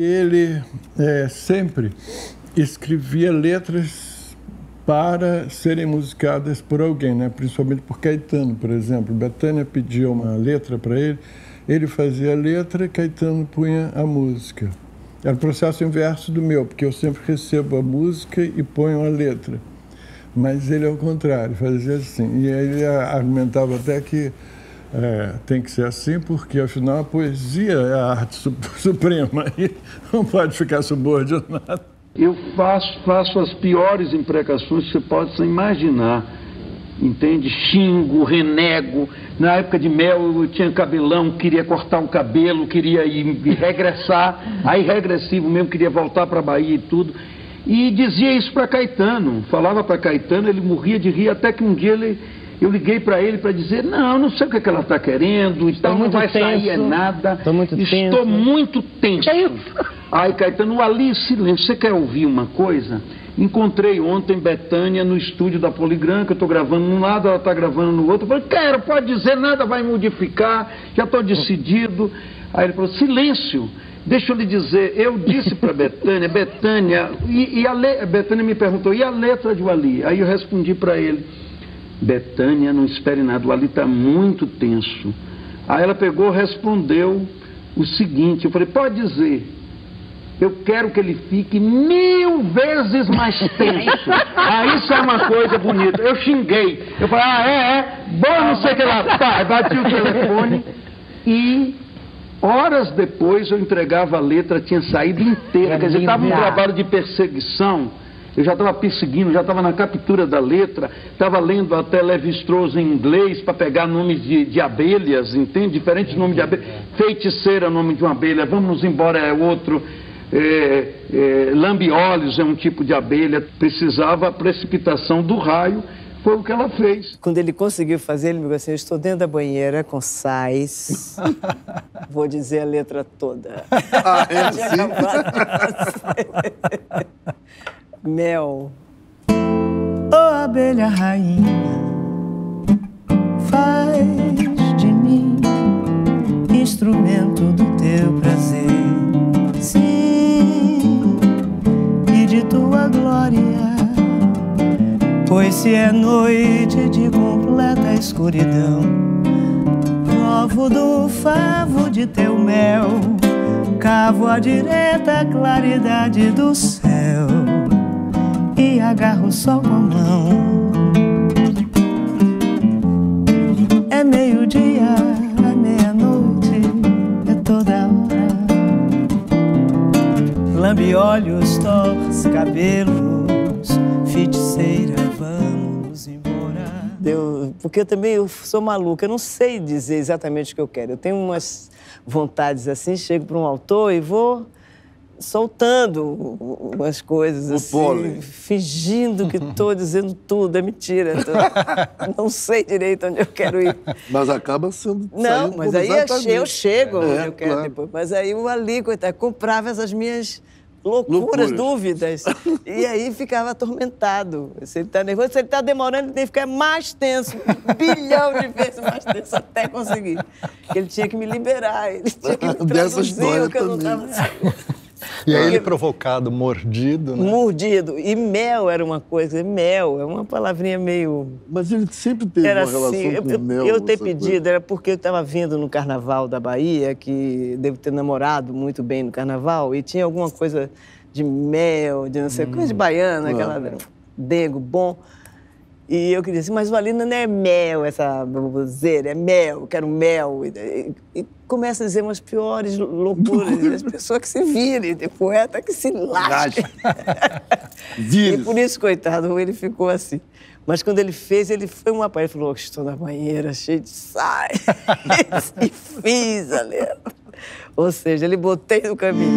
Ele é, sempre escrevia letras para serem musicadas por alguém, né? principalmente por Caetano, por exemplo. Betânia pedia uma letra para ele, ele fazia a letra, Caetano punha a música. Era o processo inverso do meu, porque eu sempre recebo a música e ponho a letra. Mas ele, ao contrário, fazia assim. E ele argumentava até que é, tem que ser assim, porque afinal a poesia é a arte suprema e não pode ficar subordinado. Eu faço, faço as piores imprecações que você possa imaginar. Entende? Xingo, renego. Na época de mel eu tinha cabelão, queria cortar o cabelo, queria ir, regressar. Aí regressivo mesmo, queria voltar para a Bahia e tudo. E dizia isso para Caetano. Falava para Caetano, ele morria de rir, até que um dia ele eu liguei para ele para dizer, não, não sei o que, é que ela está querendo, então não vai tenso. sair é nada. Estou muito Estou tenso. muito tenso. Aí, Caetano, ali, silêncio, você quer ouvir uma coisa? Encontrei ontem Betânia no estúdio da Poligram, que eu estou gravando num lado, ela está gravando no outro. Eu falei, quero, pode dizer, nada vai modificar, já estou decidido. Aí ele falou, silêncio. Deixa eu lhe dizer, eu disse para Betânia, Betânia, e, e a. Betânia me perguntou, e a letra de Wali? Aí eu respondi para ele, Betânia, não espere nada, o Ali está muito tenso. Aí ela pegou, respondeu o seguinte, eu falei, pode dizer, eu quero que ele fique mil vezes mais tenso. ah, isso é uma coisa bonita. Eu xinguei. Eu falei, ah, é, é, bom, não sei o que lá. Tá, bati o telefone e horas depois eu entregava a letra, tinha saído inteira. Quer dizer, estava um trabalho de perseguição eu já estava perseguindo, já estava na captura da letra, estava lendo até Levi-Strauss em inglês para pegar nomes de, de, abelhas, entende? Diferentes nomes de abelhas. Feiticeira é o nome de uma abelha, vamos embora é outro. É, é, lambiolhos é um tipo de abelha. Precisava a precipitação do raio foi o que ela fez. Quando ele conseguiu fazer, ele me disse assim: Eu estou dentro da banheira com sais. Vou dizer a letra toda. Ah, é assim? mel. Oh, abelha rainha, faz de mim instrumento do teu prazer. Sim, e de tua glória. Pois se é noite de completa escuridão, provo do favo de teu mel, cavo a direta claridade do céu e agarro o sol com a mão. É meio-dia, é meia-noite, é toda hora. Lambe olhos, torce cabelos, feiticeira, vamos embora. Porque eu também eu sou maluca, eu não sei dizer exatamente o que eu quero. Eu tenho umas vontades assim, chego para um autor e vou soltando umas coisas o assim, pólen. fingindo que estou dizendo tudo, é mentira. Tô, não sei direito onde eu quero ir. Mas acaba sendo. Não, mas aí eu chego onde é, eu quero claro. depois. Mas aí o Ali, coitado, comprava essas minhas loucuras, dúvidas. e aí ficava atormentado. Se ele está nervoso, se ele está demorando, ele tem que ficar mais tenso, um bilhão de vezes mais tenso até conseguir. Ele tinha que me liberar, ele tinha que me traduzir o que eu não estava. E aí ele provocado, mordido, né? Mordido. E mel era uma coisa, mel, é uma palavrinha meio... Mas ele sempre teve era uma relação assim, com eu, mel. Eu ter pedido, coisa. era porque eu estava vindo no Carnaval da Bahia, que devo ter namorado muito bem no Carnaval, e tinha alguma coisa de mel, de não sei, hum, coisa de baiana, aquela... Dengo, bom. E eu queria assim, mas Valina não é mel, essa baboseira, é mel, quero mel. E, e, começa a dizer umas piores loucuras. as pessoas que se virem, tem poeta que se lasque. e por isso, coitado, ele ficou assim. Mas quando ele fez, ele foi uma parte. Ele falou: estou na banheira, cheio de sai. e fiz a letra. Ou seja, ele botei no caminho.